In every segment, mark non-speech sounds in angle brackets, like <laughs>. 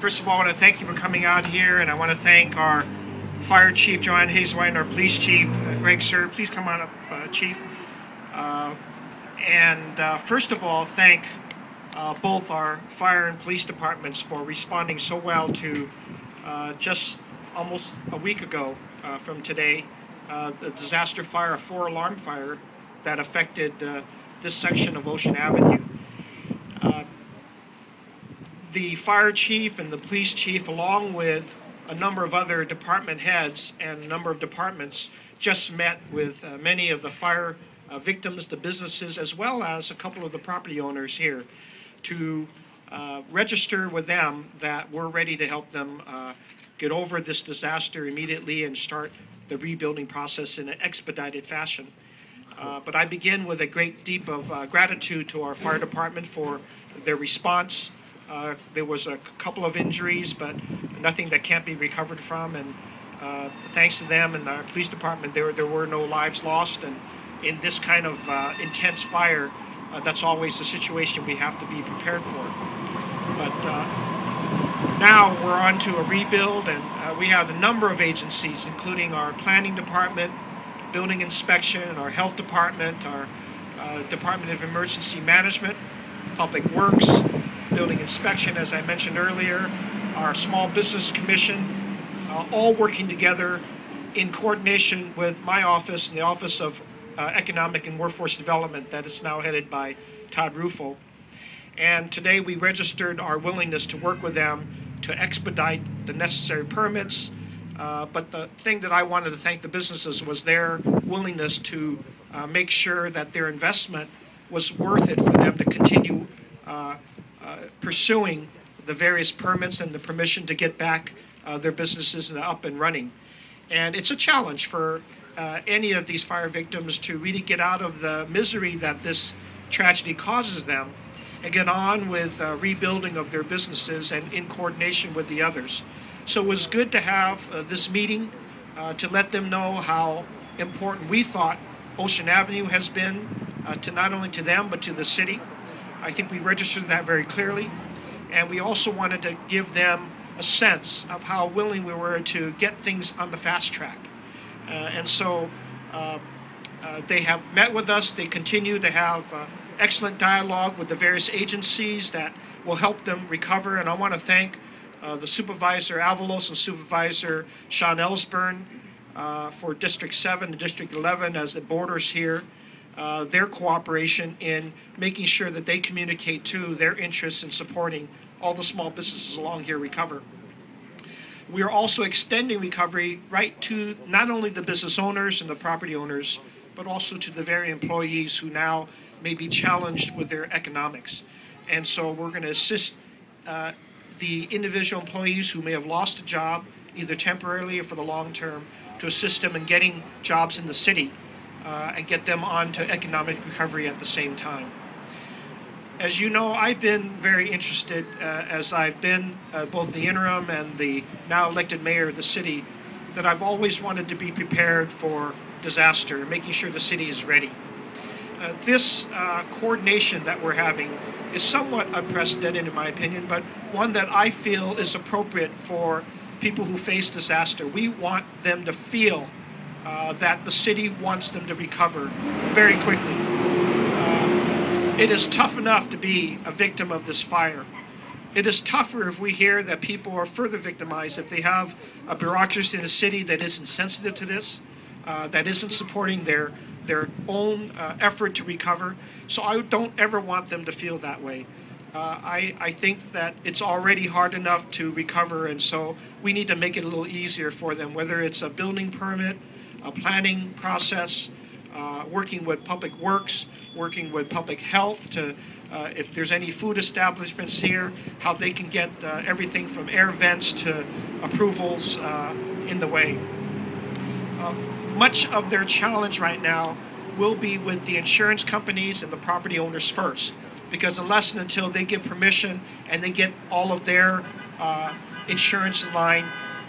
first of all, I want to thank you for coming out here, and I want to thank our Fire Chief Joanne Hayes White and our Police Chief uh, Greg Suhr. Please come on up, uh, Chief. Uh, and uh, first of all, thank uh, both our fire and police departments for responding so well to uh, just almost a week ago from today, the disaster fire, a four alarm fire that affected this section of Ocean Avenue. The fire chief and the police chief, along with a number of other department heads and a number of departments, just met with uh, many of the fire uh, victims, the businesses, as well as a couple of the property owners here to uh, register with them that we're ready to help them uh, get over this disaster immediately and start the rebuilding process in an expedited fashion. Uh, but I begin with a great deep of uh, gratitude to our fire department for their response. Uh, there was a couple of injuries, but nothing that can't be recovered from. And uh, thanks to them and our police department, there there were no lives lost. And in this kind of uh, intense fire, uh, that's always the situation we have to be prepared for. But uh, now we're on to a rebuild, and uh, we have a number of agencies, including our planning department, building inspection, our health department, our Department of Emergency Management, Public Works, building inspection, as I mentioned earlier, our Small Business Commission, uh, all working together in coordination with my office and the Office of uh, Economic and Workforce Development that is now headed by Todd Rufo. And today we registered our willingness to work with them to expedite the necessary permits. Uh, but the thing that I wanted to thank the businesses was their willingness to uh, make sure that their investment was worth it for them to continue uh, pursuing the various permits and the permission to get back uh, their businesses up and running. And it's a challenge for uh, any of these fire victims to really get out of the misery that this tragedy causes them and get on with uh, rebuilding of their businesses and in coordination with the others. So it was good to have uh, this meeting uh, to let them know how important we thought Ocean Avenue has been uh, to not only to them but to the city. I think we registered that very clearly. And we also wanted to give them a sense of how willing we were to get things on the fast track. Uh, and so uh, uh, they have met with us. They continue to have uh, excellent dialogue with the various agencies that will help them recover. And I want to thank uh, the supervisor Avalos and supervisor Sean Elsbernd uh, for District 7 and District 11 as the borders here. Uh, their cooperation in making sure that they communicate to their interests in supporting all the small businesses along here recover. We are also extending recovery right to not only the business owners and the property owners, but also to the very employees who now may be challenged with their economics. And so we're going to assist uh, the individual employees who may have lost a job, either temporarily or for the long term, to assist them in getting jobs in the city uh, and get them on to economic recovery at the same time. As you know, I've been very interested uh, as I've been uh, both the interim and the now elected mayor of the city that I've always wanted to be prepared for disaster, making sure the city is ready. Uh, this uh, coordination that we're having is somewhat unprecedented in my opinion, but one that I feel is appropriate for people who face disaster. We want them to feel uh, that the city wants them to recover very quickly. Uh, it is tough enough to be a victim of this fire. It is tougher if we hear that people are further victimized if they have a bureaucracy in the city that isn't sensitive to this, uh, that isn't supporting their their own uh, effort to recover. So I don't ever want them to feel that way. Uh, I, I think that it's already hard enough to recover, and so we need to make it a little easier for them, whether it's a building permit, a planning process, uh, working with public works, working with public health to uh, if there's any food establishments here, how they can get uh, everything from air vents to approvals uh, in the way. Uh, much of their challenge right now will be with the insurance companies and the property owners first, because unless and until they give permission and they get all of their uh, insurance in line,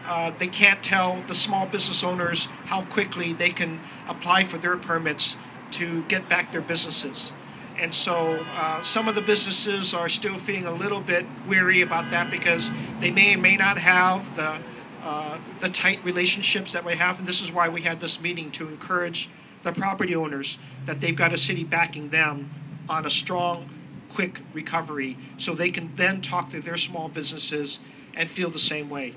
uh, they can't tell the small business owners how quickly they can apply for their permits to get back their businesses. And so uh, some of the businesses are still feeling a little bit weary about that because they may or may not have the, uh, the tight relationships that we have. And this is why we had this meeting to encourage the property owners that they've got a city backing them on a strong, quick recovery so they can then talk to their small businesses and feel the same way.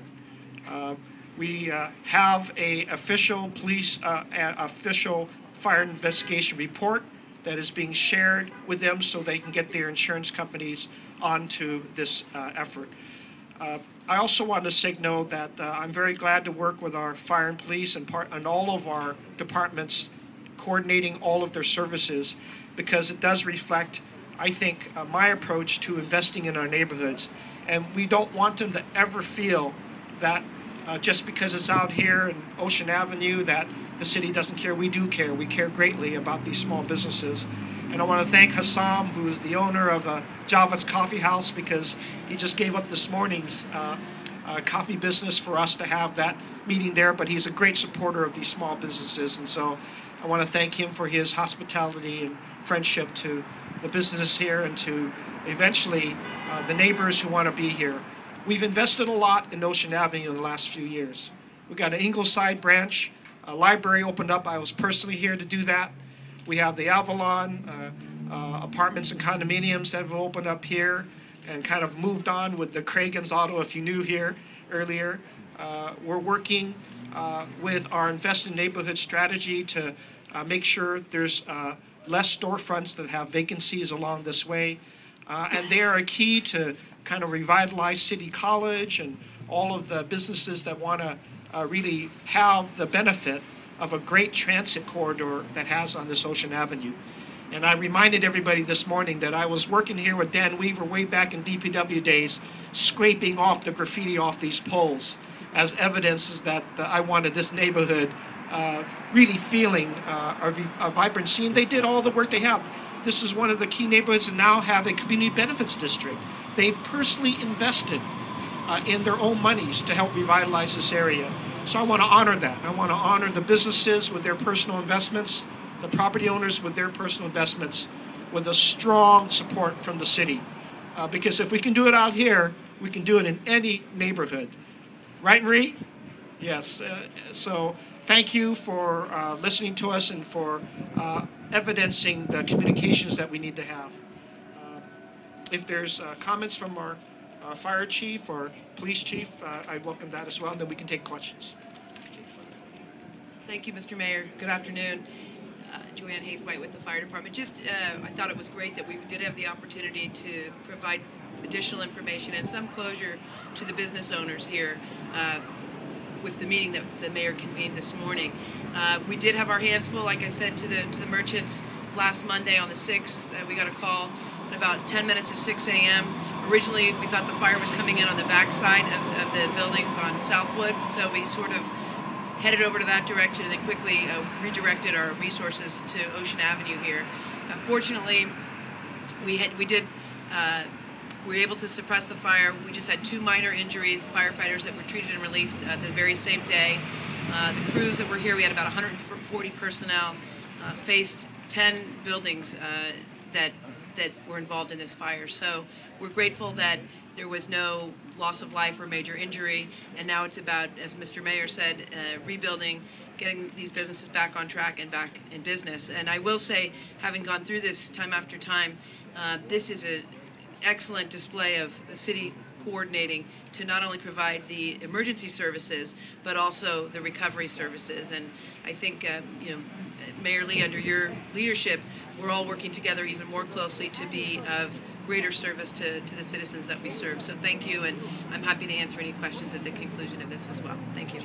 Uh, we uh, have a official police, uh, official fire investigation report that is being shared with them so they can get their insurance companies onto this effort. I also want to signal that uh, I'm very glad to work with our fire and police and part, and all of our departments coordinating all of their services because it does reflect, I think, uh, my approach to investing in our neighborhoods. And we don't want them to ever feel that uh, just because it's out here in Ocean Avenue that the city doesn't care. We do care. We care greatly about these small businesses. And I want to thank Hassam, who is the owner of uh, Java's Coffee House, because he just gave up this morning's uh, uh, coffee business for us to have that meeting there. But he's a great supporter of these small businesses. And so I want to thank him for his hospitality and friendship to the business here and to eventually uh, the neighbors who want to be here. We've invested a lot in Ocean Avenue in the last few years. We've got an Ingleside branch, a library opened up. I was personally here to do that. We have the Avalon uh, uh, apartments and condominiums that have opened up here and kind of moved on with the Craigan's Auto, if you knew here earlier. Uh, we're working uh, with our Invest in Neighborhood strategy to uh, make sure there's uh, less storefronts that have vacancies along this way. And they are a key to kind of revitalize City College and all of the businesses that want to uh, really have the benefit of a great transit corridor that has on this Ocean Avenue. And I reminded everybody this morning that I was working here with Dan Weaver way back in DPW days, scraping off the graffiti off these poles as evidence is that uh, I wanted this neighborhood uh, really feeling uh, a, vi- a vibrancy. And they did all the work they have. This is one of the key neighborhoods that now have a community benefits district. They personally invested uh, in their own monies to help revitalize this area. So I want to honor that. I want to honor the businesses with their personal investments, the property owners with their personal investments, with a strong support from the city. Uh, because if we can do it out here, we can do it in any neighborhood. Right, Marie? Yes. Uh, so thank you for uh, listening to us and for uh, evidencing the communications that we need to have. If there's uh, comments from our uh, fire chief or police chief, uh, I welcome that as well, and then we can take questions. Thank you, Mr. Mayor. Good afternoon. Uh, Joanne Hayes White with the Fire Department. Just, uh, I thought it was great that we did have the opportunity to provide additional information and some closure to the business owners here uh, with the meeting that the mayor convened this morning. Uh, we did have our hands full, like I said, to the to the merchants last Monday on the 6th. Uh, we got a call at about 10 minutes of 6 a.m. Originally, we thought the fire was coming in on the backside of, of the buildings on Southwood, so we sort of headed over to that direction and then quickly uh, redirected our resources to Ocean Avenue here. Uh, fortunately, we had we did uh, we were able to suppress the fire. We just had two minor injuries, firefighters that were treated and released uh, the very same day. Uh, the crews that were here, we had about 140 personnel, uh, faced 10 buildings that that were involved in this fire. So we're grateful that there was no loss of life or major injury, and now it's about, as Mr. Mayor said, uh, rebuilding, getting these businesses back on track and back in business. And I will say, having gone through this time after time, uh, this is an excellent display of the city coordinating to not only provide the emergency services but also the recovery services. And I think, uh, you know, Mayor Lee, under your leadership, we're all working together even more closely to be of greater service to, to the citizens that we serve. So thank you, and I'm happy to answer any questions at the conclusion of this as well. Thank you.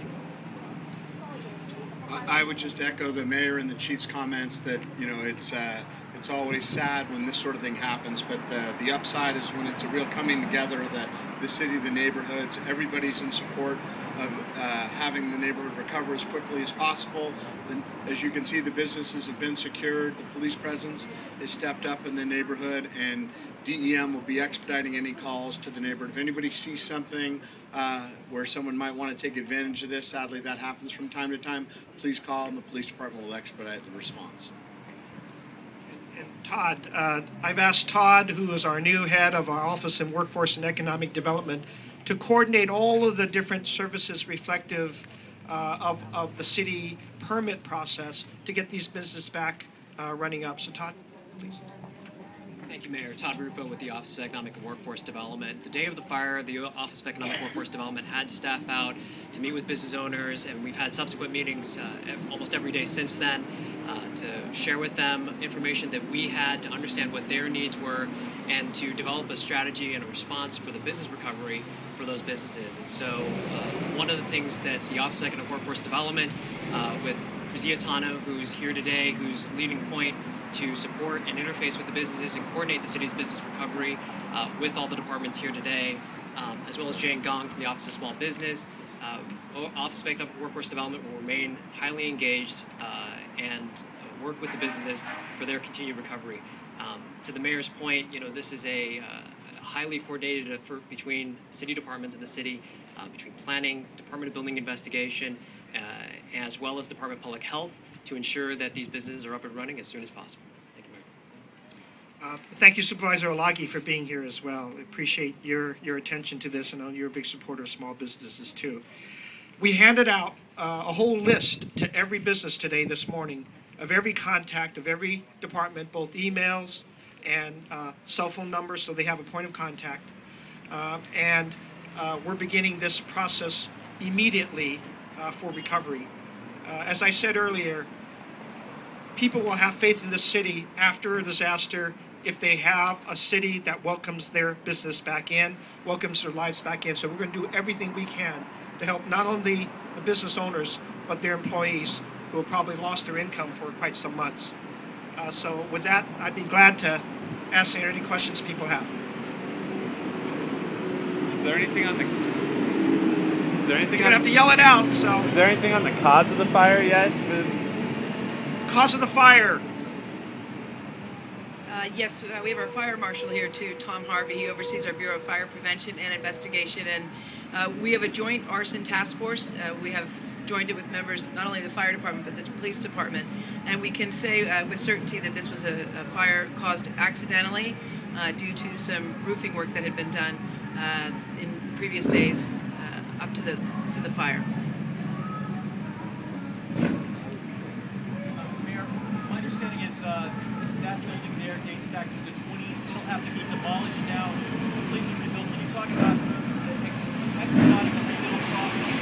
I would just echo the mayor and the chief's comments that you know it's uh, it's always sad when this sort of thing happens, but the the upside is when it's a real coming together of the the city, the neighborhoods. Everybody's in support of uh, having the neighborhood recover as quickly as possible. As you can see, the businesses have been secured. The police presence is stepped up in the neighborhood, and DEM will be expediting any calls to the neighborhood. If anybody sees something uh, where someone might want to take advantage of this, sadly that happens from time to time, please call and the police department will expedite the response. And Todd, uh, I've asked Todd, who is our new head of our Office in Workforce and Economic Development, to coordinate all of the different services reflective uh, of, of the city permit process to get these businesses back uh, running up. So Todd, please. Thank you, Mayor. Todd Rufo with the Office of Economic and Workforce Development. The day of the fire, the Office of Economic and Workforce Development had staff out to meet with business owners, and we've had subsequent meetings uh, almost every day since then uh, to share with them information that we had to understand what their needs were and to develop a strategy and a response for the business recovery for those businesses. And so, uh, one of the things that the Office of Economic Workforce Development, uh, with Krizia Tano, who's here today, who's leading point to support and interface with the businesses and coordinate the city's business recovery uh, with all the departments here today, um, as well as Jane Gong from the Office of Small Business. O- Office of Workforce Development will remain highly engaged uh, and uh, work with the businesses for their continued recovery. Um, to the mayor's point, you know, this is a uh, highly coordinated effort between city departments in the city, uh, between planning, Department of Building Investigation, uh, as well as Department of Public Health to ensure that these businesses are up and running as soon as possible. Thank you, Uh, Thank you Supervisor Olague for being here as well. I Appreciate your, your attention to this, and you're a big supporter of small businesses too. We handed out uh, a whole list to every business today, this morning, of every contact of every department, both emails and uh, cell phone numbers, so they have a point of contact. Uh, And uh, we're beginning this process immediately for recovery. As I said earlier, people will have faith in this city after a disaster if they have a city that welcomes their business back in, welcomes their lives back in. So we're going to do everything we can to help not only the business owners, but their employees who have probably lost their income for quite some months. Uh, so with that, I'd be glad to answer any questions people have. Is there anything on the? Is there anything You're gonna have to yell it out. So Is there anything on the cause of the fire yet? cause of the fire. Uh, yes, uh, we have our fire marshal here too, Tom Harvey. He oversees our Bureau of Fire Prevention and Investigation, and uh, we have a joint arson task force. Uh, we have joined it with members not only the fire department but the police department, and we can say uh, with certainty that this was a, a fire caused accidentally due to some roofing work that had been done in previous days up to the to the fire. Mayor, my understanding is uh, that building there dates back to the 20s. It'll have to be demolished now, completely rebuilt. Can you talk about the ex- expediting the rebuild process?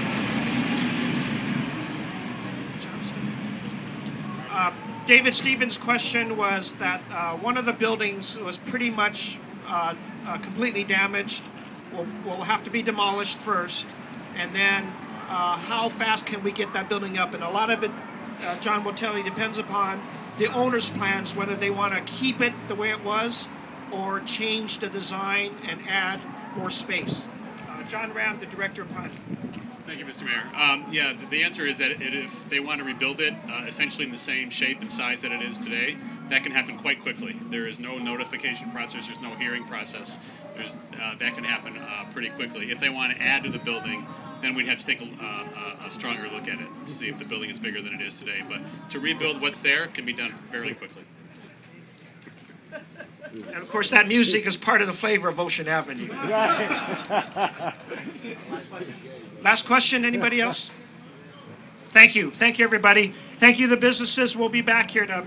Uh, David Stevens' question was that uh, one of the buildings was pretty much uh, uh, completely damaged, will, will have to be demolished first, and then uh, how fast can we get that building up? And a lot of it, uh, John will tell you, depends upon the owner's plans, whether they want to keep it the way it was or change the design and add more space. Uh, John Rahaim, the director of planning. Thank you, Mr. Mayor. Um, yeah, the, the answer is that it, if they want to rebuild it uh, essentially in the same shape and size that it is today, that can happen quite quickly. There is no notification process. There's no hearing process. There's uh, that can happen uh, pretty quickly. If they want to add to the building, then we'd have to take a, uh, a, a stronger look at it to see if the building is bigger than it is today. But to rebuild what's there can be done fairly quickly. <laughs> And of course, that music is part of the flavor of Ocean Avenue. <laughs> <laughs> Last question, anybody else? Thank you. Thank you, everybody. Thank you, the businesses. We'll be back here to